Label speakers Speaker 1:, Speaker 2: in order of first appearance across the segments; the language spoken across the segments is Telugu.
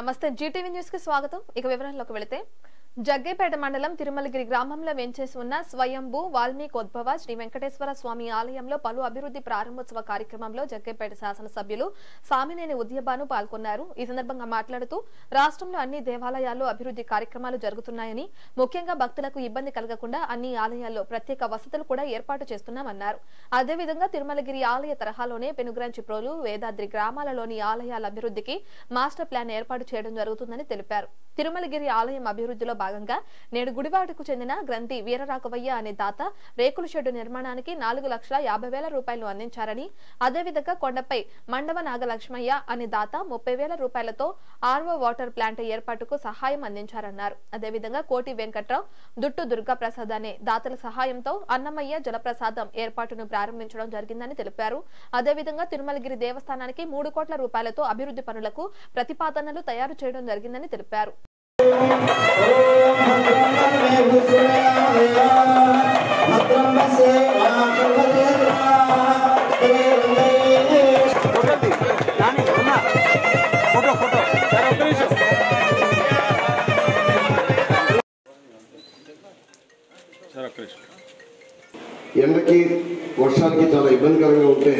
Speaker 1: నమస్తే జీటీవీ న్యూస్కి స్వాగతం. ఇక వివరాల్లోకి వెళితే జగ్గేపేట మండలం తిరుమలగిరి గ్రామంలో వెంచేసి ఉన్న స్వయంభూ వాల్మీకోద్భవ శ్రీ వెంకటేశ్వర స్వామి ఆలయంలో పలు అభివృద్ధి ప్రారంభోత్సవ కార్యక్రమంలో జగ్గేపేట శాసనసభ్యులు సామినేని ఉద్యబాను పాల్గొన్నారు. ఈ సందర్భంగా మాట్లాడుతూ రాష్ట్రంలో అన్ని దేవాలయాల్లో అభివృద్ధి కార్యక్రమాలు జరుగుతున్నాయని ముఖ్యంగా భక్తులకు ఇబ్బంది కలగకుండా అన్ని ఆలయాల్లో ప్రత్యేక వసతులు కూడా ఏర్పాటు చేస్తున్నామన్నారు. అదేవిధంగా తిరుమలగిరి ఆలయ తరహాలోనే పెనుగ్రాంచిప్రోలు వేదాద్రి గ్రామాలలోని ఆలయాల అభివృద్ధికి మాస్టర్ ప్లాన్ ఏర్పాటు చేయడం జరుగుతుందని తెలిపారు. తిరుమలగిరి ఆలయం అభివృద్ధిలో భాగంగా నేడు గుడివాడకు చెందిన గ్రంథి వీరరాఘవయ్య అనే దాత రేకుల షెడ్డు నిర్మాణానికి నాలుగు లక్షల యాభై వేల రూపాయలు అందించారని అదేవిధంగా కొండపై మండవ నాగలక్ష్మయ్య అనే దాత ముప్పై వేల రూపాయలతో ఆర్వో వాటర్ ప్లాంట్ ఏర్పాటుకు సహాయం అందించారన్నారు. అదేవిధంగా కోటి వెంకట్రావు దుట్టు దుర్గా ప్రసాద్ అనే దాతల సహాయంతో అన్నమయ్య జలప్రసాదం ఏర్పాటును ప్రారంభించడం జరిగిందని తెలిపారు. అదేవిధంగా తిరుమలగిరి దేవస్థానానికి మూడు కోట్ల రూపాయలతో అభివృద్ధి పనులకు ప్రతిపాదనలు తయారు చేయడం జరిగిందని తెలిపారు.
Speaker 2: ఫోటో ఫోటో సరే ఒక్క నిమిషం సరే ఒక్క నిమిషం
Speaker 3: ఎండకి వర్షాలకి చాలా ఇబ్బందికరంగా ఉంటే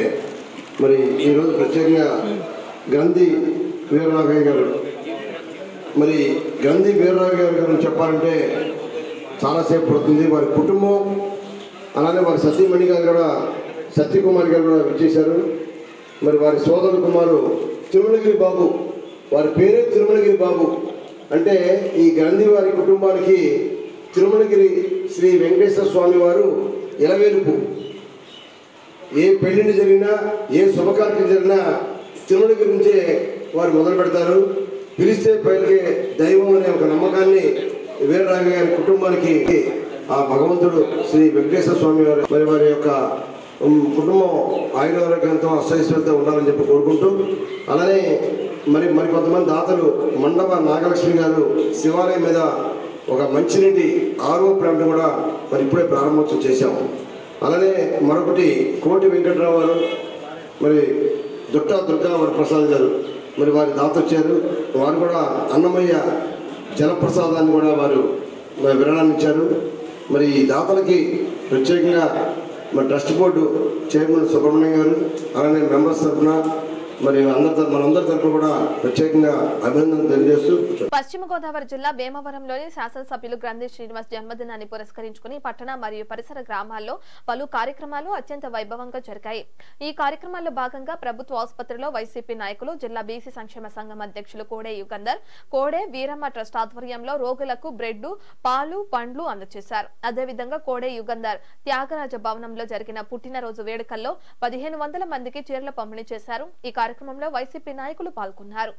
Speaker 3: మరి ఈరోజు ప్రత్యేకంగా గ్రంథి వీరరాఘయ్య గారు మరి గంధి వీరరాఘయ్య గారి గురించి చెప్పాలంటే చాలాసేపు పడుతుంది. వారి కుటుంబం అలానే వారి సతీమణి గారు కూడా సత్యకుమార్ గారు కూడా విచ్చేశారు. మరి వారి సోదరు కుమారు తిరుమలగిరి బాబు వారి పేరే తిరుమలగిరి బాబు. అంటే ఈ గాంధీ వారి కుటుంబానికి తిరుమలగిరి శ్రీ వెంకటేశ్వర స్వామి వారు ఇలవేలుపు. ఏ పెళ్ళిని జరిగినా ఏ శుభకార్యం జరిగినా తిరుమలగిరి నుంచే వారు మొదలు పెడతారు పిలిస్తే పలికే దైవం అనే ఒక నమ్మకాన్ని వీరరాఘ గారి కుటుంబానికి ఆ భగవంతుడు శ్రీ వెంకటేశ్వర స్వామి వారి మరి వారి యొక్క కుటుంబం ఆయురారోగ్యంతో అష్టైశ్వర్యంతో ఉండాలని చెప్పి కోరుకుంటూ అలానే మరి మరి కొంతమంది దాతలు మండప నాగలక్ష్మి గారు శివాలయం మీద ఒక మంచినీటి ఆరో ప్లాంట్ కూడా మరి ఇప్పుడే ప్రారంభోత్సవం చేశాము అలానే మరొకటి కోటి వెంకటరావు గారు మరి దుట్టా దుర్గా వరప్రసాద్ గారు మరి వారి దాత వచ్చారు. వారు కూడా అన్నమయ్య జలప్రసాదాన్ని కూడా వారు మరి విరాళాన్ని ఇచ్చారు. మరి ఈ దాతలకి ప్రత్యేకంగా మరి ట్రస్ట్ బోర్డు చైర్మన్ సుబ్రహ్మణ్యం గారు అలానే మెంబర్స్ తరఫున మరి అందరి మనందరి తరఫున కూడా ప్రత్యేకంగా తెలియజేస్తూ
Speaker 1: పశ్చిమ గోదావరి జిల్లా భీమవరంలోని శాసనసభ్యులు గ్రంథి శ్రీనివాస్ జన్మదినాన్ని పురస్కరించుకుని పట్టణ మరియు పరిసర గ్రామాల్లో పలు కార్యక్రమాలు అత్యంత వైభవంగా జరిగాయి. ఈ కార్యక్రమాల్లో భాగంగా ప్రభుత్వ ఆసుపత్రిలో వైసీపీ నాయకులు జిల్లా బీసీ సంక్షేమ సంఘం అధ్యక్షులు కోడే యుగంధర్ కోడే వీరమ్మ ట్రస్ట్ ఆధ్వర్యంలో రోగులకు బ్రెడ్ పాలు పండ్లు అందజేశారు అదేవిధంగా కోడే యుగంధర్ త్యాగరాజ భవనంలో జరిగిన పుట్టినరోజు వేడుకల్లో పదిహేను వందల మందికి చీరలు పంపిణీ చేశారు. ఈ కార్యక్రమంలో వైసీపీ నాయకులు పాల్గొన్నారు.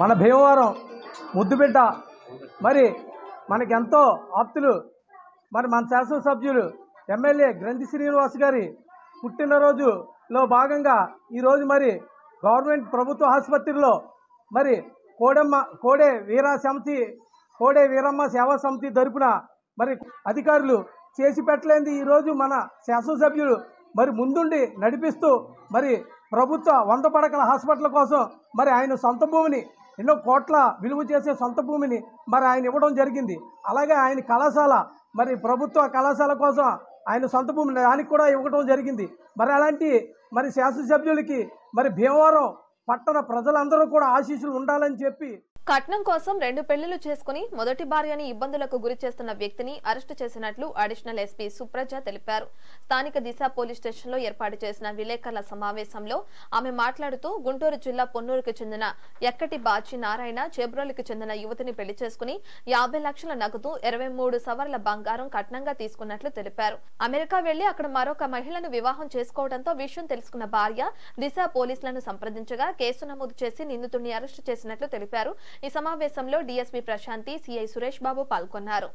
Speaker 4: మన భీమవరం ముద్దుబిడ్డ. మరి మనకెంతో ఆప్తులు. మరి మన శాసనసభ్యులు ఎమ్మెల్యే గ్రంథి శ్రీనివాస్ గారి పుట్టినరోజు లో భాగంగా ఈరోజు మరి గవర్నమెంట్ ప్రభుత్వ ఆసుపత్రిలో మరి కోడమ్మ కోడే వీరా సమితి కోడే వీరమ్మ సేవా సమితి తరపున మరి అధికారులు చేసి పెట్టలేంది. ఈరోజు మన శాసనసభ్యులు మరి ముందుండి నడిపిస్తూ మరి ప్రభుత్వ వంద పడకల హాస్పిటల్ కోసం మరి ఆయన సొంత భూమిని ఎన్నో కోట్ల విలువ చేసే సొంత భూమిని మరి ఆయన ఇవ్వడం జరిగింది. అలాగే ఆయన కళాశాల మరి ప్రభుత్వ కళాశాల కోసం ఆయన సొంత భూమి దానికి కూడా ఇవ్వటం జరిగింది. మరి అలాంటి మరి శాసనసభ్యులకి మరి భీమవరం పట్టణ ప్రజలందరూ కూడా ఆశీస్సులు ఉండాలని చెప్పి
Speaker 1: కట్నం కోసం రెండు పెళ్ళిళ్ళు చేసుకుని మొదటి భార్యని ఇబ్బందులకు గురి చేస్తున్న వ్యక్తిని అరెస్టు చేసినట్లు అడిషనల్ ఎస్పీ సుప్రజ తెలిపారు. స్థానిక దిశ పోలీస్ స్టేషన్లో ఏర్పాటు చేసిన విలేకరుల సమావేశంలో ఆమె మాట్లాడుతూ గుంటూరు జిల్లా పొన్నూరుకు చెందిన ఎక్కటి బాచి నారాయణ చేబ్రోలికి చెందిన యువతిని పెళ్ళి చేసుకుని యాభై లక్షల నగదు ఇరవై మూడు సవర్ల బంగారం కట్నంగా తీసుకున్నట్లు తెలిపారు. అమెరికా వెళ్ళి అక్కడ మరొక మహిళను వివాహం చేసుకోవడంతో విషయం తెలుసుకున్న భార్య దిశ పోలీసులను సంప్రదించగా కేసు నమోదు చేసి నిందితుడిని అరెస్టు చేసినట్లు తెలిపారు. ఈ సమావేశంలో డీఎస్పీ ప్రశాంతి సిఐ సురేష్ బాబు పాల్గొన్నారు.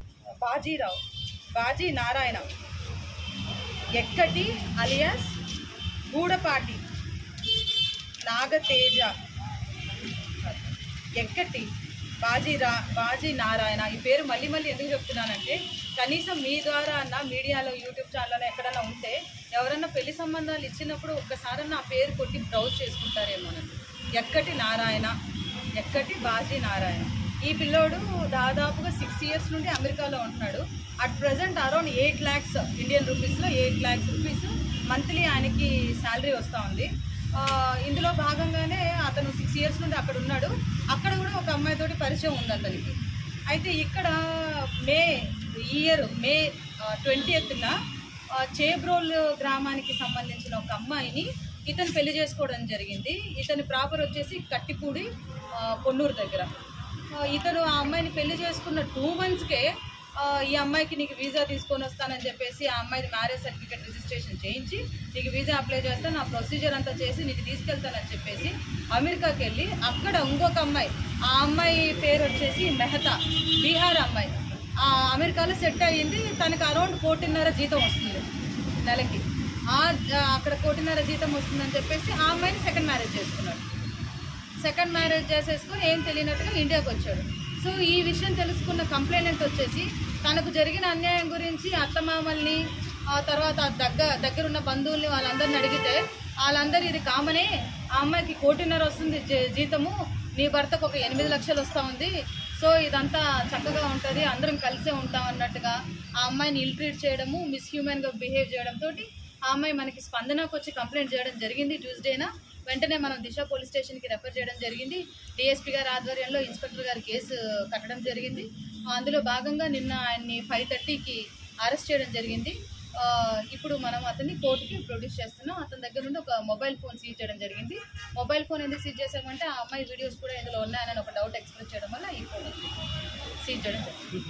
Speaker 5: బాజీరావు బాజీ నారాయణ ఎక్కటి అలియాస్ గూడపాటి నాగతేజ ఎక్కటి బాజీ రా బాజీ నారాయణ ఈ పేరు మళ్ళీ మళ్ళీ ఎందుకు చెప్తున్నానంటే కనీసం మీ ద్వారా అన్న మీడియాలో యూట్యూబ్ ఛానల్లో ఎక్కడైనా ఉంటే ఎవరన్నా పెళ్ళి సంబంధాలు ఇచ్చినప్పుడు ఒక్కసారన్నా ఆ పేరు కొట్టి బ్రౌజ్ చేసుకుంటారేమోనండి ఎక్కటి నారాయణ ఎక్కటి బాజీ నారాయణ ఈ పిల్లోడు దాదాపుగా సిక్స్ ఇయర్స్ నుండి అమెరికాలో ఉంటున్నాడు. At present around eight lakhs Indian రూపీస్లో ఎయిట్ ల్యాక్స్ రూపీస్ మంత్లీ ఆయనకి శాలరీ వస్తూ ఉంది. ఇందులో భాగంగానే అతను సిక్స్ ఇయర్స్ నుండి అక్కడ ఉన్నాడు. అక్కడ కూడా ఒక అమ్మాయితోటి పరిచయం ఉంది అతనికి. అయితే ఇక్కడ మే ఇయర్ మే ట్వంటీ ఎత్తున చేబ్రోల్ గ్రామానికి సంబంధించిన ఒక అమ్మాయిని ఇతను పెళ్ళి చేసుకోవడం జరిగింది. ఇతని ప్రాపర్ వచ్చేసి కట్టిపూడి పొన్నూరు దగ్గర. ఇతను ఆ అమ్మాయిని పెళ్ళి చేసుకున్న టూ మంత్స్కే ఈ అమ్మాయికి నీకు వీసా తీసుకొని వస్తానని చెప్పేసి ఆ అమ్మాయిది మ్యారేజ్ సర్టిఫికేట్ రిజిస్ట్రేషన్ చేయించి నీకు వీసా అప్లై చేస్తా నా ప్రొసీజర్ అంతా చేసి నీకు తీసుకెళ్తానని చెప్పేసి అమెరికాకి వెళ్ళి అక్కడ ఇంకొక అమ్మాయి ఆ అమ్మాయి పేరు వచ్చేసి మెహతా బీహార్ అమ్మాయి. ఆ అమెరికాలో సెట్ అయ్యింది తనకు అరౌండ్ కోటిన్నర జీతం వస్తుంది నెలకి. ఆ అక్కడ కోటిన్నర జీతం వస్తుందని చెప్పేసి ఆ అమ్మాయిని సెకండ్ మ్యారేజ్ చేసుకున్నాడు. సెకండ్ మ్యారేజ్ చేసేసుకుని ఏం తెలియనట్టుగా ఇండియాకి వచ్చాడు. సో ఈ విషయం తెలుసుకున్న కంప్లైనెంట్ వచ్చేసి తనకు జరిగిన అన్యాయం గురించి అత్తమామల్ని ఆ తర్వాత దగ్గ దగ్గరున్న బంధువుల్ని వాళ్ళందరిని అడిగితే వాళ్ళందరూ ఇది కామనే ఆ అమ్మాయికి కోటిన్నర వస్తుంది జీ- జీతము నీ భర్తకు ఒక ఎనిమిది లక్షలు వస్తూ ఉంది సో ఇదంతా చక్కగా ఉంటుంది అందరం కలిసే ఉంటాం అన్నట్టుగా ఆ అమ్మాయిని ఇల్ట్రీట్ చేయడము మిస్హ్యూమన్గా బిహేవ్ చేయడంతో ఆ అమ్మాయి మనకి స్పందనకు వచ్చి కంప్లైంట్ చేయడం జరిగింది ట్యూస్డేనా వెంటనే మనం దిశ పోలీస్ స్టేషన్కి రెఫర్ చేయడం జరిగింది. డిఎస్పీ గారి ఆధ్వర్యంలో ఇన్స్పెక్టర్ గారి కేసు కట్టడం జరిగింది. అందులో భాగంగా నిన్న ఆయన్ని ఫైవ్ థర్టీకి అరెస్ట్ చేయడం జరిగింది. ఇప్పుడు మనం అతన్ని కోర్టుకి ప్రొడ్యూస్ చేస్తున్నాం. అతని దగ్గర నుండి ఒక మొబైల్ ఫోన్ సీజ్ చేయడం జరిగింది. మొబైల్ ఫోన్ ఎందుకు సీజ్ చేసామంటే ఆ అమ్మాయి వీడియోస్ కూడా ఇందులో ఉన్నాయని ఒక డౌట్ ఎక్స్ప్రెస్ చేయడం వల్ల ఈ ఫోన్ సీజ్ చేయడం జరిగింది.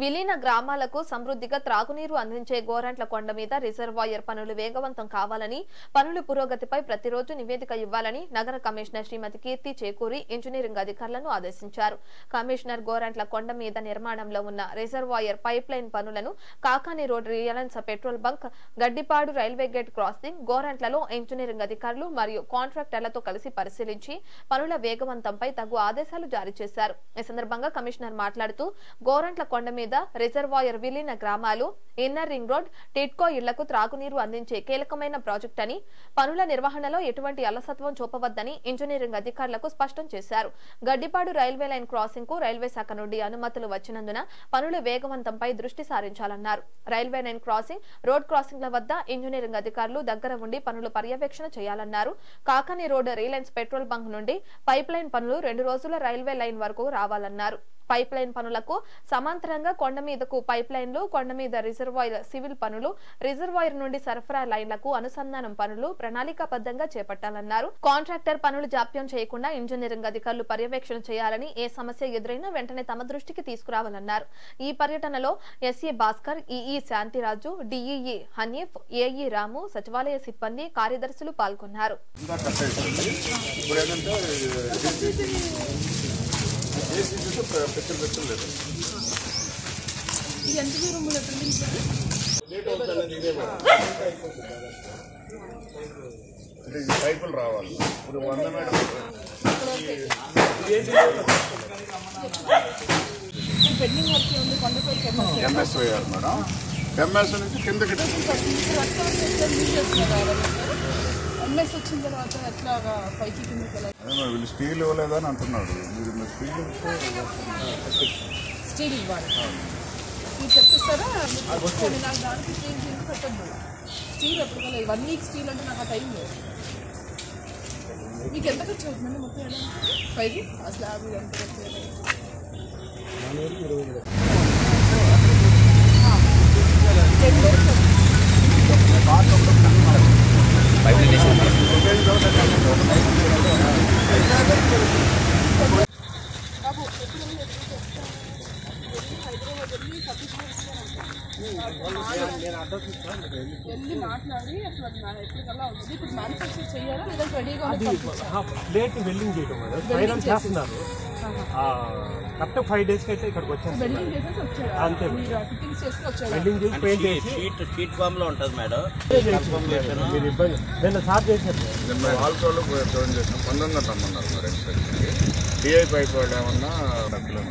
Speaker 1: విలీన గ్రామాలకు సమృద్ధిగా త్రాగునీరు అందించే గోరంట్ల కొండ మీద రిజర్వాయర్ పనులు వేగవంతం కావాలని పనుల పురోగతిపై ప్రతిరోజు నివేదిక ఇవ్వాలని నగర కమిషనర్ శ్రీమతి కీర్తి చేకూరి ఇంజనీరింగ్ అధికారులను ఆదేశించారు. కమిషనర్ గోరంట్ల కొండ మీద నిర్మాణంలో ఉన్న రిజర్వాయర్ పైప్ లైన్ పనులను Kakani road Reliance petrol bunk Gaddipadu railway gate crossing గోరంట్లలో engineering అధికారులు మరియు కాంట్రాక్టర్లతో కలిసి పరిశీలించి పనుల వేగవంతంపై తగు ఆదేశాలు జారీ చేశారు. ఈ సందర్భంగా కమిషనర్ మాట్లాడుతూ గోరంట్ల కొండ మీద రిజర్వాయర్ విలీన గ్రామాలు ఇన్నర్ రింగ్ రోడ్ టిట్కో ఇళ్ళకు త్రాగునీరు అందించే కీలకమైన ప్రాజెక్ట్ అని పనుల నిర్వహణలో ఎటువంటి అలసత్వం చూపవద్దని ఇంజనీరింగ్ అధికారులకు స్పష్టం చేశారు. గడ్డిపాడు రైల్వే లైన్ క్రాసింగ్కు రైల్వే శాఖ నుండి అనుమతులు వచ్చినందున పనుల వేగవంతంపై దృష్టి సారించాలన్నారు. రైల్వే లైన్ క్రాసింగ్ రోడ్ క్రాసింగ్ల వద్ద ఇంజనీరింగ్ అధికారులు దగ్గర ఉండి పనులు పర్యవేక్షణ చేయాలన్నారు. Kakani road Reliance petrol bunk నుండి పైప్ లైన్ పనులు రెండు రోజుల రైల్వే లైన్ వరకు రావాలన్నారు. పైప్ లైన్ పనులకు సమాంతరంగా కొండ మీదకు పైప్ లైన్లు కొండ మీద రిజర్వాయర్ సివిల్ పనులు రిజర్వాయర్ నుండి సరఫరా లైన్లకు అనుసంధానం పనులు ప్రణాళికాబద్ధంగా చేపట్టాలన్నారు. కాంట్రాక్టర్ పనులు జాప్యం చేయకుండా ఇంజనీరింగ్ అధికారులు పర్యవేక్షణ చేయాలని ఏ సమస్య ఎదురైనా వెంటనే తమ దృష్టికి తీసుకురావాలన్నారు. ఈ పర్యటనలో SA Bhaskar EE Shantiraju DEE Hanif AE Ramu సచివాలయ సిబ్బంది కార్యదర్శులు పాల్గొన్నారు.
Speaker 2: ఇంకా కట్టేసింది ఇప్పుడు ఏంటంటే ఏసీ చూస్తే పెచ్చలు పెచ్చలు లేదు లేట్ అవుతుందనేది ఇదే మేడం. అంటే ఈ పైపులు రావాలి ఇప్పుడు వంద మేడం ఎంఎస్ వేయాలి మేడం ఎంఎస్ నుంచి కిందకి
Speaker 6: ఎంఎస్ వచ్చిన తర్వాత ఎట్లాగా పైకి
Speaker 2: వీళ్ళు స్టీల్ ఇవ్వలేదని అంటున్నారు మీరు స్టీల్
Speaker 6: స్టీల్ ఇవ్వాలి. మీరు చెప్పిస్తారా? నాకు దానికి స్టీల్ కింద పెట్టద్దు. స్టీల్ ఎప్పుడు వన్ వీక్ స్టీల్ అంటే నాకు ఆ టైం లేదు. మీకు ఎంత ఖర్చు అవుతుందండి మొత్తం పైకి? ఆ స్లాబ్ ఎంత ఖర్చు అవుతుంది? వెళ్ళి మాట్లాడి అసలు ఎప్పటికల్లా అవుతుంది ఇప్పుడు మ్యానుఫ్యాక్చర్ చేయాలా లేదా రెడీగా?
Speaker 7: ప్లేట్ వెల్డింగ్ చేయడం మేడం చేస్తున్నారు కరెక్ట్ ఫైవ్ డేస్కి అయితే ఇక్కడికి
Speaker 6: వచ్చారా
Speaker 7: అంతే. మేడం.
Speaker 6: మీరు ఫిట్టింగ్స్ చేసుకుని వచ్చారా
Speaker 7: వెల్డింగ్ చేసి పెయింట్ చేసి
Speaker 8: షీట్ షీట్ ఫామ్లో ఉంటుంది మేడం.
Speaker 7: మీరు ఇబ్బంది నేను సార్ చేశాను
Speaker 2: పంతొమ్మిది రమ్మన్నారు మరి ఇన్స్పెక్షన్కి టీఐ పైప్ వాళ్ళు ఏమన్నా డబ్బులు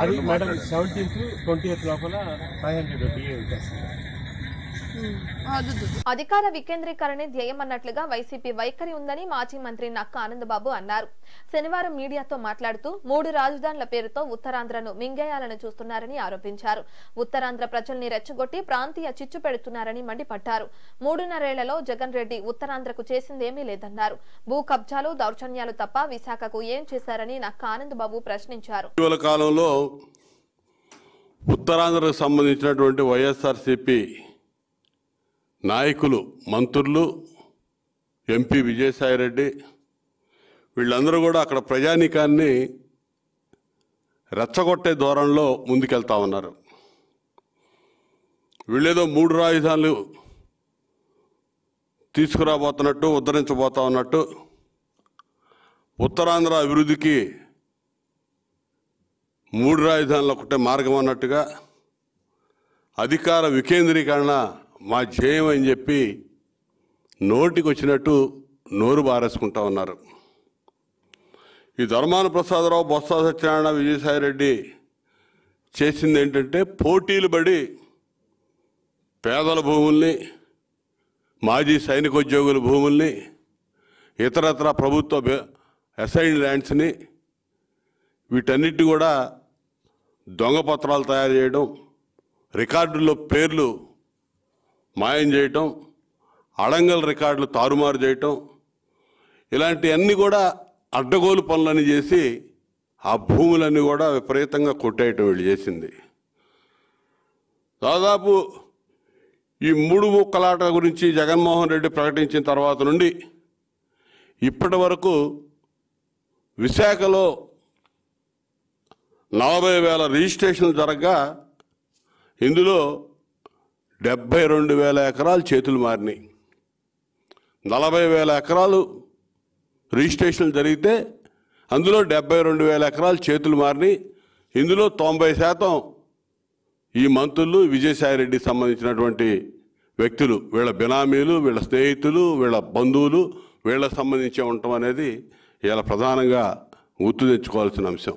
Speaker 7: అది మేడం సెవెంటీన్త్ ట్వంటీ ఎయిత్ లోపల ఫైవ్ హండ్రెడ్ డిఏ
Speaker 6: వద్దు.
Speaker 1: అధికార వికేంద్రీకరణ ధ్యేయమన్నట్లుగా వైసీపీ వైఖరి ఉందని మాజీ మంత్రి నక్క ఆనందబాబు అన్నారు. శనివారం మీడియాతో మాట్లాడుతూ మూడు రాజధానుల పేరుతో ఉత్తరాంధ్రను మింగేయాలని చూస్తున్నారని ఆరోపించారు. ఉత్తరాంధ్ర ప్రజల్ని రెచ్చగొట్టి ప్రాంతీయ చిచ్చు పెడుతున్నారని మండిపడ్డారు. మూడున్నరేళ్ళలో జగన్ రెడ్డి ఉత్తరాంధ్రకు చేసిందేమీ లేదన్నారు. భూ కబ్జాలు దౌర్జన్యాలు తప్ప విశాఖకు ఏం చేశారని నక్క ఆనందబాబు ప్రశ్నించారు.
Speaker 9: కాలంలో ఉత్తరాంధ్రకు సంబంధించినటువంటి వైఎస్ఆర్సిపి నాయకులు మంత్రులు ఎంపీ విజయసాయిరెడ్డి వీళ్ళందరూ కూడా అక్కడ ప్రజానీకాన్ని రెచ్చగొట్టే ధోరణిలో ముందుకెళ్తా ఉన్నారు. వీళ్ళేదో మూడు రాజధానులు తీసుకురాబోతున్నట్టు ఉద్ధరించబోతా ఉన్నట్టు ఉత్తరాంధ్ర అభివృద్ధికి మూడు రాజధానులు ఒకటే మార్గం అన్నట్టుగా అధికార వికేంద్రీకరణ మా ధ్యేయం అని చెప్పి నోటికి వచ్చినట్టు నోరు బారేసుకుంటా ఉన్నారు. ఈ ధర్మాన ప్రసాదరావు బొత్స సత్యనారాయణ విజయసాయిరెడ్డి చేసింది ఏంటంటే పోటీలు పడి పేదల భూముల్ని మాజీ సైనికోద్యోగుల భూముల్ని ఇతరత్ర ప్రభుత్వ బె- అసైన్ ల్యాండ్స్ని వీటన్నిటి కూడా దొంగ పత్రాలు తయారు చేయడం రికార్డుల్లో పేర్లు మాయం చేయటం అడంగల్ రికార్డులు తారుమారు చేయటం ఇలాంటివన్నీ కూడా అడ్డగోలు పనులని చేసి ఆ భూములన్నీ కూడా విపరీతంగా కొట్టేయటం వీళ్ళు చేసింది. దాదాపు ఈ మూడు ముక్కలాట గురించి జగన్మోహన్ రెడ్డి ప్రకటించిన తర్వాత నుండి ఇప్పటి వరకు విశాఖలో నలభై వేల రిజిస్ట్రేషన్లు జరగగా ఇందులో డెబ్బై రెండు వేల ఎకరాలు చేతులు మారినాయి. నలభై వేల ఎకరాలు రిజిస్ట్రేషన్లు జరిగితే అందులో డెబ్బై రెండు వేల ఎకరాలు చేతులు మారినాయి. ఇందులో తొంభై శాతం ఈ మంత్రులు విజయసాయిరెడ్డికి సంబంధించినటువంటి వ్యక్తులు. వీళ్ళ బినామీలు వీళ్ళ స్నేహితులు వీళ్ళ బంధువులు వీళ్ళకి సంబంధించి ఉండటం అనేది ఇలా ప్రధానంగా గుర్తు తెచ్చుకోవాల్సిన అంశం.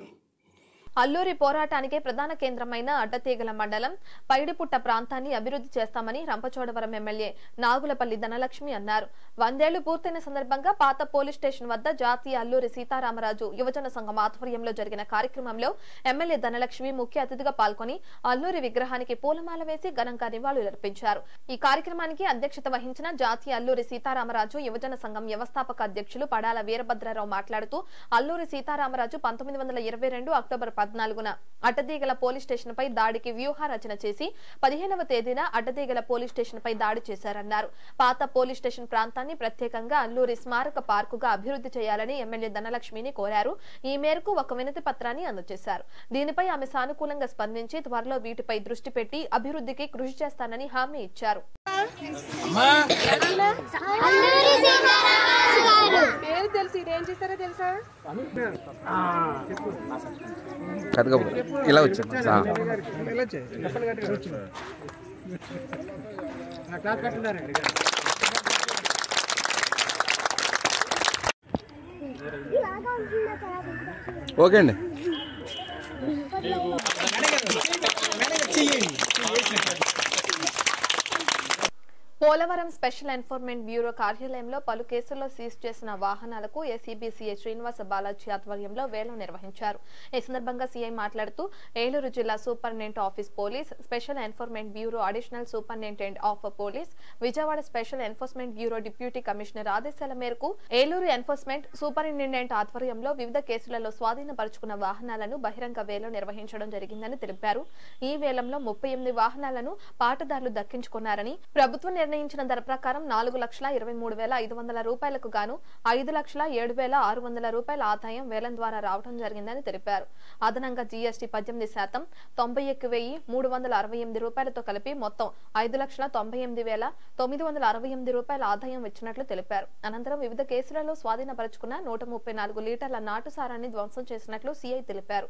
Speaker 1: అల్లూరి పోరాటానికే ప్రధాన కేంద్రమైన అడ్డతీగల మండలం పైడిపుట్ట ప్రాంతాన్ని అభివృద్ధి చేస్తామని రంపచోడవరం ఎమ్మెల్యే నాగులపల్లి ధనలక్ష్మి అన్నారు. వందేళ్ళు పూర్తయిన సందర్భంగా పాత పోలీస్ స్టేషన్ వద్ద జాతీయ అల్లూరి సీతారామరాజు యువజన సంఘం ఆధ్వర్యంలో జరిగిన కార్యక్రమంలో ఎమ్మెల్యే ధనలక్ష్మి ముఖ్య అతిథిగా పాల్గొని అల్లూరి విగ్రహానికి పూలమాల వేసి ఘనంగా నివాళులర్పించారు ఈ కార్యక్రమానికి అధ్యక్షత వహించిన జాతీయ అల్లూరి సీతారామరాజు యువజన సంఘం వ్యవస్థాపక అధ్యక్షులు పడాల వీరభద్రరావు మాట్లాడుతూ అల్లూరి సీతారామరాజు పంతొమ్మిది వందల ఇరవై రెండు అక్టోబర్ పద్నాలుగున అడ్డదీగల పోలీస్ స్టేషన్ పై దాడికి వ్యూహారచన చేసి పదిహేనవ తేదీన అడ్డదీగల పోలీస్ స్టేషన్ పై దాడి చేశారన్నారు. పాత పోలీస్ స్టేషన్ ప్రాంతాన్ని ప్రత్యేకంగా అల్లూరి స్మారక పార్కుగా అభివృద్ధి చేయాలని ఎమ్మెల్యే ధనలక్ష్మిని కోరారు. ఈ మేరకు ఒక వినతి పత్రాన్ని అందజేశారు. దీనిపై ఆమె సానుకూలంగా స్పందించి త్వరలో వీటిపై దృష్టి పెట్టి అభివృద్ధికి కృషి చేస్తానని హామీ ఇచ్చారు.
Speaker 6: పేరు తెలుసు ఇదేం చేశారో తెలుసా?
Speaker 10: కథగా ఇలా వచ్చింది. ఓకే అండి.
Speaker 1: పోలవరం స్పెషల్ ఎన్ఫోర్స్మెంట్ బ్యూరో కార్యాలయంలో పలు కేసుల్లో సీజ్ చేసిన వాహనాలకు ఏసీబీసీఏ శ్రీనివాస బాలాజీ ఆధ్వర్యంలో వేలం నిర్వహించారు. ఈ సందర్భంగా సీఐ మాట్లాడుతూ ఏలూరు జిల్లా superintendent office police special enforcement bureau additional superintendent of police Vijayawada special enforcement bureau deputy commissioner ఆదేశాల మేరకు ఏలూరు ఎన్ఫోర్స్మెంట్ సూపరింటెండెంట్ ఆధ్వర్యంలో వివిధ కేసులలో స్వాధీనపరుచుకున్న వాహనాలను బహిరంగ వేలం నిర్వహించడం జరిగిందని తెలిపారు. ఈ వేలంలో ముప్పై ఎనిమిది వాహనాలను పాటదారులు దక్కించుకున్నారని ప్రభుత్వం నిర్ణయించిన ధర ప్రకారం నాలుగు లక్షల ఇరవై మూడు వేల ఐదు వందల రూపాయలకు గాను ఐదు లక్షల ఏడు వేల ఆరు వందల రూపాయల ఆదాయం వేలం ద్వారా రావడం జరిగిందని తెలిపారు. అదనంగా జీఎస్టీ పద్దెనిమిది శాతం తొంభై ఎక్కి వెయ్యి మూడు వందల అరవై ఎనిమిది రూపాయలతో కలిపి మొత్తం ఐదు లక్షల తొంభై ఎనిమిది వేల తొమ్మిది వందల అరవై ఎనిమిది రూపాయల ఆదాయం వచ్చినట్లు తెలిపారు. అనంతరం వివిధ కేసులలో స్వాధీనపరుచుకున్న నూట ముప్పై నాలుగు లీటర్ల నాటు సారాన్ని ధ్వంసం చేసినట్లు సీఐ తెలిపారు.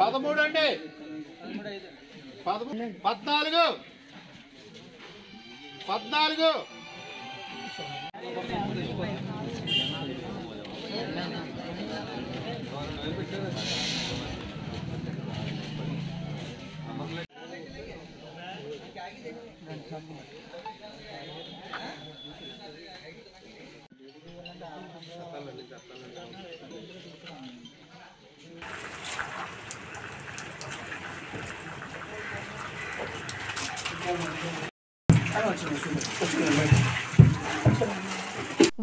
Speaker 11: పదమూడు అండి. పద్నాలుగు. పద్నాలుగు. I don't know what you're doing.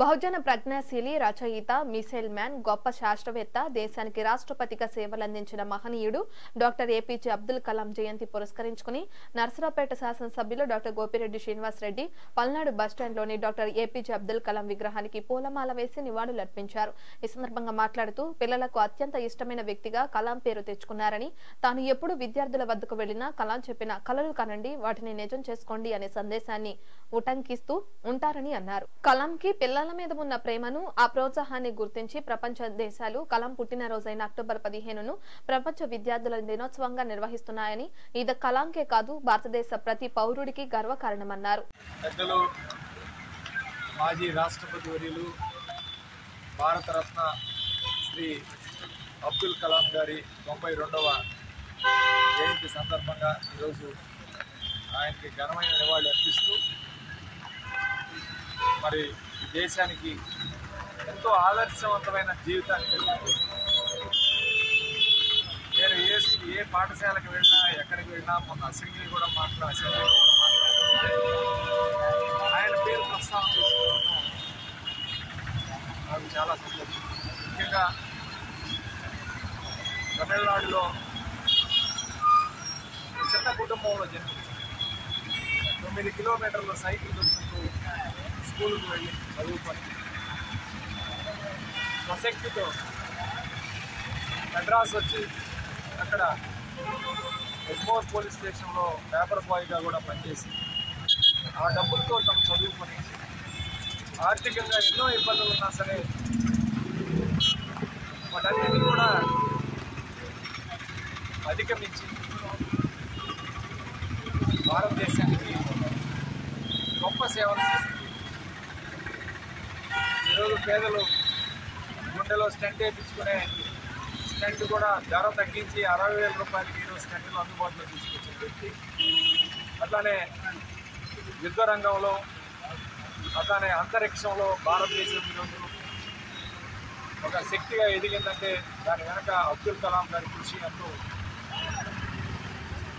Speaker 1: బహుజన ప్రజ్ఞాశీలి రచయిత మిసైల్ మ్యాన్ గొప్ప శాస్త్రవేత్త దేశానికి రాష్ట్రపతిగా సేవలందించిన మహనీయుడు డాక్టర్ ఏపీజే అబ్దుల్ కలాం జయంతి పురస్కరించుకుని నర్సరావుపేట శాసనసభ్యులు డాక్టర్ గోపిరెడ్డి శ్రీనివాస్ రెడ్డి పల్నాడు బస్టాండ్లోని డాక్టర్ ఏపీజే అబ్దుల్ కలాం విగ్రహానికి పూలమాల వేసి నివాళులర్పించారు. ఈ సందర్భంగా మాట్లాడుతూ పిల్లలకు అత్యంత ఇష్టమైన వ్యక్తిగా కలాం పేరు తెచ్చుకున్నారని తాను ఎప్పుడు విద్యార్థుల వద్దకు వెళ్ళినా కలాం చెప్పిన కలలు కనండి వాటిని నిజం చేసుకోండి అనే సందేశాన్ని ఉటంకిస్తూ ఉంటారని అన్నారు. కలాంకి పిల్లల మీద ఉన్న ప్రేమను ఆ ప్రోత్సాహాన్ని గుర్తించి ప్రపంచ దేశాలు కలం పుట్టినరోజైన అక్టోబర్ పదిహేనును ప్రపంచ విద్యార్థుల దినోత్సవంగా నిర్వహిస్తున్నాయని ఇది కలాంకే కాదు భారతదేశ ప్రతి పౌరుడికి గర్వకారణమన్నారు.
Speaker 12: మాజీ రాష్ట్రపతి వర్యులు భారతరత్న శ్రీ అబ్దుల్ కలాం గారి తొంభై రెండవ జయంతి సందర్భంగా ఈరోజు ఆయనకి ఘనమైన నివాళులు అర్పిస్తూ మరి దేశానికి ఎంతో ఆదర్శవంతమైన జీవితాన్ని నేను ఏ ఏ పాఠశాలకు వెళ్ళినా ఎక్కడికి వెళ్ళినా మొన్న అసెంబ్లీ కూడా మాట్లా అసెంబ్లీ కూడా మాట్లాడాను ఆయన పేరు ప్రస్తావన తీసుకోవడం నాకు చాలా సంతోషం. ముఖ్యంగా తమిళనాడులో ఒక చిన్న కుటుంబంలో జన్మించాను. తొమ్మిది కిలోమీటర్ల సైకిల్ దొరుకుతూ స్కూల్కి వెళ్ళి చదువుకొని ప్రసక్తితో మెడ్రాస్ వచ్చి అక్కడ ఎగ్మోర్ పోలీస్ స్టేషన్లో పేపర్ బాయ్గా కూడా పనిచేసి ఆ డబ్బులతో తను చదువుకొని ఆర్థికంగా ఎన్నో ఇబ్బందులు ఉన్నా సరే వాటన్నిటిని కూడా అధిగమించి భారతదేశానికి గొప్ప సేవలు చేస్తారు ఈరోజు పేదలు గుండెలో స్టెంట్ వేయించుకునే స్టెంట్ కూడా ధర తగ్గించి అరవై వేల రూపాయలకి ఈరోజు స్టెంట్లు అందుబాటులో తీసుకొచ్చిన వ్యక్తి. అట్లానే యుద్ధ రంగంలో అట్లానే అంతరిక్షంలో భారతదేశం ఈరోజు ఒక శక్తిగా ఎదిగిందంటే దాని వెనక అబ్దుల్ కలాం గారి కృషి అంటూ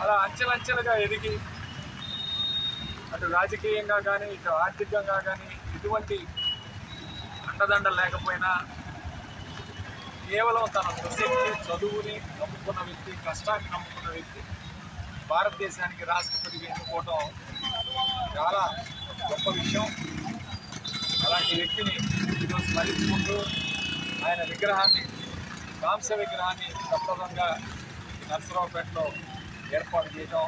Speaker 12: అలా అంచెలంచెలుగా ఎదిగి అటు రాజకీయంగా కానీ ఇటు ఆర్థికంగా కానీ ఇటువంటి పట్టదండ లేకపోయినా కేవలం తన ప్రసక్తి చదువుని నమ్ముకున్న వ్యక్తి కష్టాన్ని నమ్ముకున్న వ్యక్తి భారతదేశానికి రాష్ట్రపతిగా ఎన్నుకోవటం చాలా గొప్ప విషయం. అలాంటి వ్యక్తిని ఈరోజు స్మరించుకుంటూ ఆయన విగ్రహాన్ని కాంస విగ్రహాన్ని సప్రదంగా నర్సరావుపేటలో ఏర్పాటు చేయడం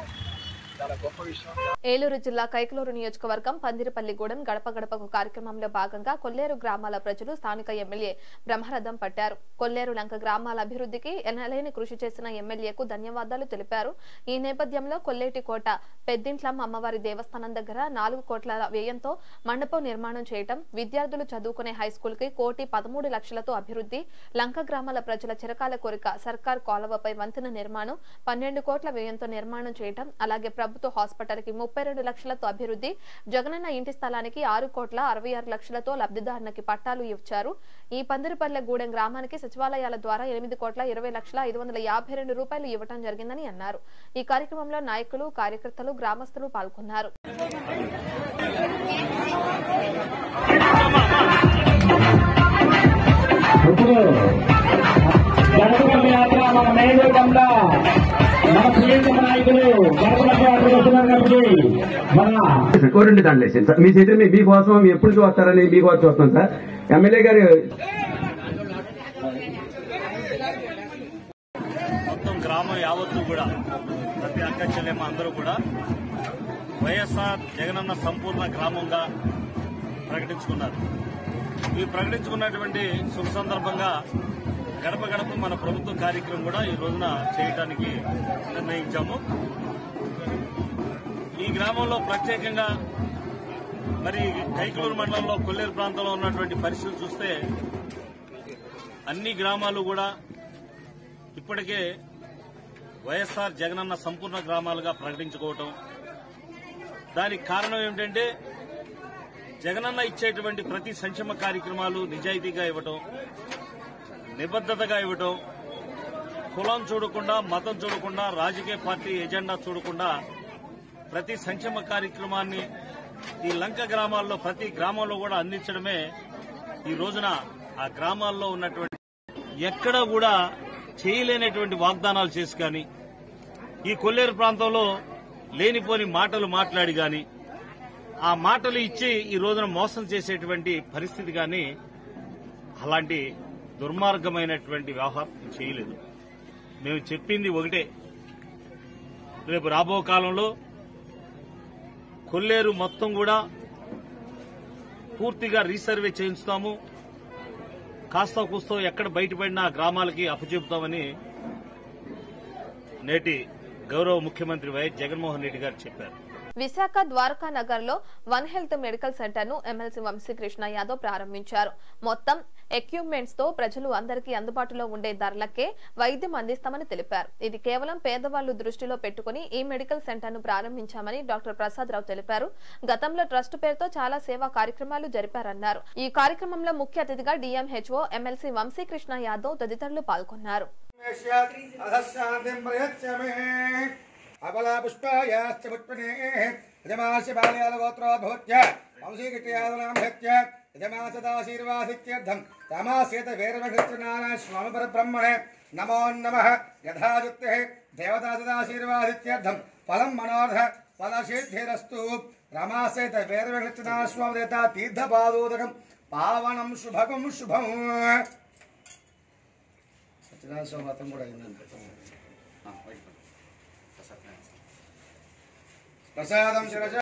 Speaker 1: ఏలూరు జిల్లా కైకలూరు నియోజకవర్గం పందిరిపల్లిగూడెం గడప గడపకు కార్యక్రమంలో భాగంగా కొల్లేరు గ్రామాల ప్రజలు స్థానిక ఎమ్మెల్యే బ్రహ్మరథం పట్టారు. కొల్లేరు లంక గ్రామాల అభివృద్ధికి ఎనలేని కృషి చేసిన ఎమ్మెల్యేకు ధన్యవాదాలు తెలిపారు. ఈ నేపథ్యంలో కొల్లేటి కోట పెద్దింట్లమ్మ అమ్మవారి దేవస్థానం దగ్గర నాలుగు కోట్ల వ్యయంతో మండపం నిర్మాణం చేయటం విద్యార్థులు చదువుకునే హైస్కూల్కి కోటి పదమూడు లక్షలతో అభివృద్ధి లంక గ్రామాల ప్రజల చిరకాల కోరిక సర్కార్ కాలువపై వంతెన నిర్మాణం పన్నెండు కోట్ల వ్యయంతో నిర్మాణం చేయటం అలాగే ప్రభుత్వ హాస్పిటల్కి ముప్పై రెండు లక్షలతో అభివృద్ధి. జగనన్న ఇంటి స్థలానికి ఆరు కోట్ల అరవై ఆరు లక్షలతో లబ్ధిదారునికి పట్టాలు ఇచ్చారు. ఈ పందిరిపల్లె గూడెం గ్రామానికి సచివాలయాల ద్వారా ఎనిమిది కోట్ల ఇరవై లక్షల ఐదు వందల యాభై రెండు రూపాయలు ఇవ్వటం జరిగిందని అన్నారు. ఈ కార్యక్రమంలో నాయకులు కార్యకర్తలు గ్రామస్తులు పాల్గొన్నారు.
Speaker 13: ఇప్పుడు గణపతి యాత్ర మన నైవేద్యంగా మన ప్రియతమ నాయకులు
Speaker 14: కోరండి దాంట్లో సార్ మీ చేతులు మీ మీకోసం ఎప్పుడు చూస్తారని మీకోసం చూస్తాం సార్. ఎమ్మెల్యే గారు
Speaker 15: మొత్తం గ్రామం యావత్తు కూడా ప్రతి అక్క చెల్లెమ్మ అందరూ కూడా వైఎస్ఆర్ జగనన్న సంపూర్ణ గ్రామంగా ప్రకటించుకున్నారు. ఈ ప్రకటించుకున్నటువంటి శుభ సందర్భంగా గడప గడప మన ప్రభుత్వ కార్యక్రమం కూడా ఈ రోజున చేయడానికి నిర్ణయించాము. ఈ గ్రామంలో ప్రత్యేకంగా మరి కైకలూరు మండలంలో కొల్లేరు ప్రాంతంలో ఉన్నటువంటి పరిస్థితులు చూస్తే అన్ని గ్రామాలు కూడా ఇప్పటికే వైఎస్ఆర్ జగనన్న సంపూర్ణ గ్రామాలుగా ప్రకటించుకోవటం. దానికి కారణం ఏమిటంటే జగనన్న ఇచ్చేటువంటి ప్రతి సంక్షేమ కార్యక్రమాలు నిజాయితీగా ఇవ్వటం. నిబద్దతగా ఇవ్వటం కులం చూడకుండా మతం చూడకుండా రాజకీయ పార్టీ ఎజెండా చూడకుండా ప్రతి సంక్షేమ కార్యక్రమాన్ని ఈ లంక గ్రామాల్లో ప్రతి గ్రామంలో కూడా అందించడమే ఈ రోజున ఆ గ్రామాల్లో ఉన్నటువంటి ఎక్కడ కూడా చేయలేనటువంటి వాగ్దానాలు చేసి కానీ ఈ కొల్లేరు ప్రాంతంలో లేనిపోని మాటలు మాట్లాడి గాని ఆ మాటలు ఇచ్చి ఈ రోజున మోసం చేసేటువంటి పరిస్థితి కానీ అలాంటి దుర్మార్గమైనటువంటి వ్యవహారం చేయలేదు. మేము చెప్పింది ఒకటే. రేపు రాబో కాలంలో కొల్లేరు మొత్తం కూడా పూర్తిగా రీసర్వే చేయించుతాము. కాస్త కూస్తో ఎక్కడ బయటపడినా గ్రామాలకి అప్పచెపుతామని నేటి గౌరవ ముఖ్యమంత్రి వైఎస్ జగన్మోహన్ రెడ్డి గారు చెప్పారు.
Speaker 1: విశాఖ ద్వారకా నగర్లో వన్ హెల్త్ మెడికల్ సెంటర్ను ఎమ్మెల్సీ వంశీకృష్ణ యాదవ్ ప్రారంభించారు. మొత్తం ఎక్విప్మెంట్స్తో ప్రజలు అందరికీ అందుబాటులో ఉండే ధరలకే వైద్యం అందిస్తామని తెలిపారు. ఇది కేవలం పేదవాళ్ళు దృష్టిలో పెట్టుకుని ఈ మెడికల్ సెంటర్ను ప్రారంభించామని డాక్టర్ ప్రసాద్ రావు తెలిపారు. గతంలో ట్రస్ట్ పేరుతో చాలా సేవా కార్యక్రమాలు జరిపారన్నారు. ఈ కార్యక్రమంలో ముఖ్య అతిథిగా డిఎంహెచ్ఓ ఎమ్మెల్సీ వంశీకృష్ణ యాదవ్ తదితరులు పాల్గొన్నారు.
Speaker 16: అధశాంతిం ప్రయచ్చమే అబలా పుష్పాయాశ్చ పుష్పనే యజమాస్య బాల్యాల స్వామి పరబ్రహ్మణే నమో నమ యథాయుక్తే దేవతా ఫలం మనోర్ధ ఫలసిద్ధిరస్తు రామాసేత వీరమకృష్ణనారాయణ స్వామి దేవత తీర్థపాదోదకం పావనం శుభకం శుభం సత్యనారాయణ స్వామి వ్రతం కూడా అయిందండి ప్రసాదం శిరజ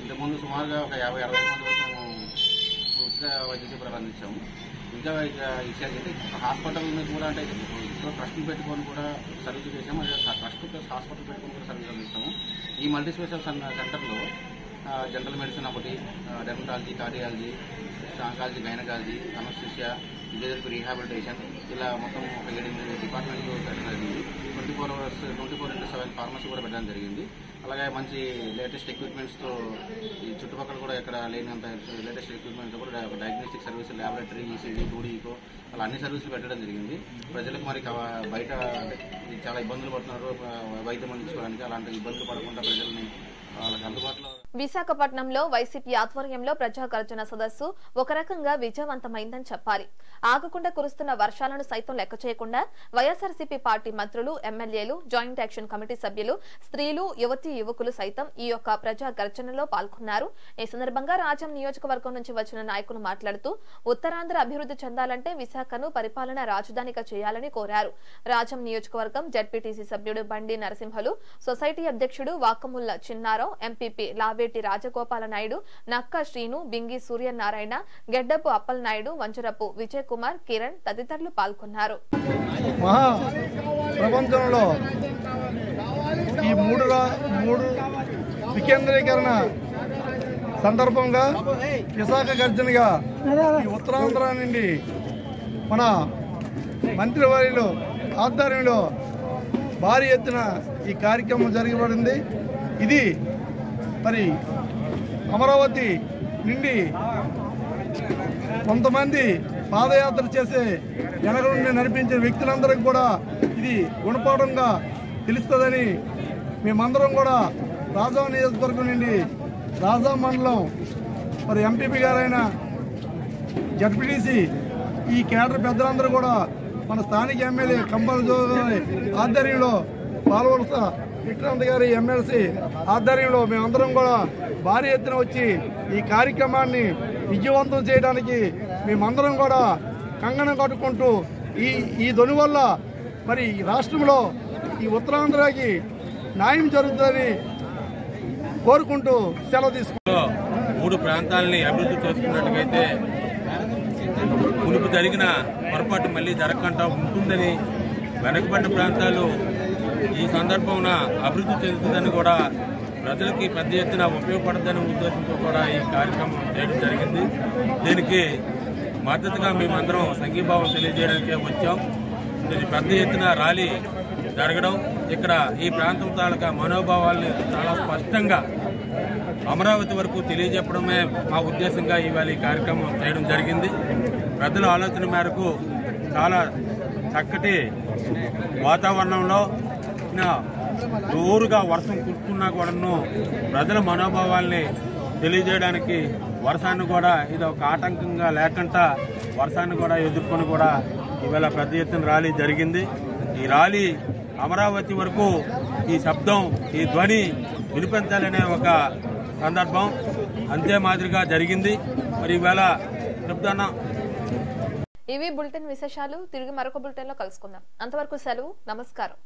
Speaker 10: ఇంతకుముందు సుమారుగా ఒక యాభై అరవై మంది వరకు మేము ఉచిత వైద్య శిబిరాలు అందించాము. ఇంకా ఇక అయితే హాస్పిటల్ నుంచి కూడా అంటే ఇంట్లో ట్రస్ట్ పెట్టుకొని కూడా సర్వీస్ చేసాము. ట్రస్ట్ ప్లస్ హాస్పిటల్ పెట్టుకొని కూడా సర్వీస్ అందిస్తాము. ఈ మల్టీ స్పెషల్ సెంటర్లో జనరల్ మెడిసిన్ ఒకటి dermatology cardiology oncology gynaecology anaesthesia ఇదేదరికి rehabilitation ఇలా మొత్తం ఒక ఏడెనిమిది డిపార్ట్మెంట్లు పెట్టడం జరిగింది. Twenty four hours twenty four into seven pharmacy కూడా పెట్టడం జరిగింది. అలాగే మంచి లేటెస్ట్ ఎక్విప్మెంట్స్తో ఈ చుట్టుపక్కల కూడా ఎక్కడ లేనంత లేటెస్ట్ ఎక్విప్మెంట్తో కూడా diagnostic service laboratory ECG two D echo అలా అన్ని సర్వీసులు పెట్టడం జరిగింది. ప్రజలకు మరి బయట చాలా ఇబ్బందులు పడుతున్నారు వైద్యం అందించుకోవడానికి అలాంటి ఇబ్బందులు పడకుండా ప్రజల్ని వాళ్ళకి అందుబాటులో
Speaker 1: విశాఖపట్నంలో వైసీపీ ఆధ్వర్యంలో ప్రజా గర్జన సదస్సు ఒక రకంగా విజయవంతమైందని చెప్పాలి. ఆగకుండా కురుస్తున్న వర్షాలను సైతం లెక్క చేయకుండా వైఎస్ఆర్సీపీ పార్టీ మంత్రులు ఎమ్మెల్యేలు జాయింట్ యాక్షన్ కమిటీ సభ్యులు స్త్రీలు యువతీ యువకులు సైతం ఈ యొక్క ప్రజా గర్జనలో పాల్గొన్నారు. ఈ సందర్భంగా రాజం నియోజకవర్గం నుంచి వచ్చిన నాయకులు మాట్లాడుతూ ఉత్తరాంధ్ర అభివృద్ధి చెందాలంటే విశాఖను పరిపాలన రాజధానిగా చేయాలని కోరారు. రాజం నియోజకవర్గం జడ్పీటీసీ సభ్యుడు బండి నరసింహలు సొసైటీ అధ్యక్షుడు వాకముల్ల చిన్నారావు ఎంపీపీ లావేటి రాజగోపాల నాయుడు నక్క శ్రీను బింగి సూర్యనారాయణ గెడ్డపు అప్పలనాయుడు వంచురపు విజయ్ కుమార్ కిరణ్ తదితరులు పాల్గొన్నారు.
Speaker 17: ప్రపంచంలో ఈ మూడు మూడు వికేంద్రీకరణ సందర్భంగా విశాఖ గర్జనగా ఈ ఉత్తరాంధ్ర నుండి మన మంత్రివర్యులు ఆధ్వర్యంలో భారీ ఎత్తున ఈ కార్యక్రమం జరగబడింది ఇది మరి అమరావతి నుండి కొంతమంది పాదయాత్ర చేసే వెనక నుండి నడిపించిన వ్యక్తులందరికీ కూడా ఇది గుణపాఠంగా తెలుస్తుందని మేమందరం కూడా రాజా నియోజకవర్గం నుండి రాజా మండలం మరి ఎంపీపీ గారైన జడ్పీటీసీ ఈ కేడర్ పెద్దలందరూ కూడా మన స్థానిక ఎమ్మెల్యే కంపల్ ఆధ్వర్యంలో పాల్వలస విక్రాంత్ గారి ఎమ్మెల్సీ ఆధ్వర్యంలో మేమందరం కూడా భారీ ఎత్తున వచ్చి ఈ కార్యక్రమాన్ని విజయవంతం చేయడానికి మేమందరం కూడా కంగణం కట్టుకుంటూ ఈ ఈ దొని వల్ల మరి ఈ రాష్ట్రంలో ఈ ఉత్తరాంధ్రకి న్యాయం జరుగుతుందని కోరుకుంటూ సెలవు తీసుకుంటాం
Speaker 18: మూడు ప్రాంతాలని అభివృద్ధి చేసుకున్నట్టుగైతే మునుపు జరిగిన పొరపాటు మళ్ళీ జరగకుండా ఉంటుందని వెనకబడిన ప్రాంతాలు ఈ సందర్భంలో అభివృద్ధి చెందుతుందని కూడా ప్రజలకి పెద్ద ఎత్తున ఉపయోగపడద్దనే ఉద్దేశంతో కూడా ఈ కార్యక్రమం చేయడం జరిగింది. దీనికి మద్దతుగా మేమందరం సంఘీభావం తెలియజేయడానికే వచ్చాం. ఇది పెద్ద ఎత్తున ర్యాలీ జరగడం ఇక్కడ ఈ ప్రాంతం తాలూకా మనోభావాల్ని చాలా స్పష్టంగా అమరావతి వరకు తెలియజెప్పడమే మా ఉద్దేశంగా ఇవాళ ఈ కార్యక్రమం చేయడం జరిగింది. పెద్దల ఆలోచన మేరకు చాలా చక్కటి వాతావరణంలో నా జోరుగా వర్షం కురుస్తున్నా కూడాను ప్రజల మనోభావాల్ని తెలియజేయడానికి వర్షాన్ని కూడా ఇది ఒక ఆటంకంగా లేకుండా వర్షాన్ని కూడా ఎదుర్కొని కూడా ఇవాళ పెద్ద ఎత్తున ర్యాలీ జరిగింది. ఈ ర్యాలీ అమరావతి వరకు ఈ శబ్దం ఈ ధ్వని వినిపించాలనే ఒక సందర్భం అంతే మాదిరిగా జరిగింది. మరి ఈవేళ చెప్తానా
Speaker 1: ఇవి బులెటిన్ విశేషాలు. తిరిగి మరొక బులెటిన్లో కలుసుకుందాం. అంతవరకు సెలవు నమస్కారం.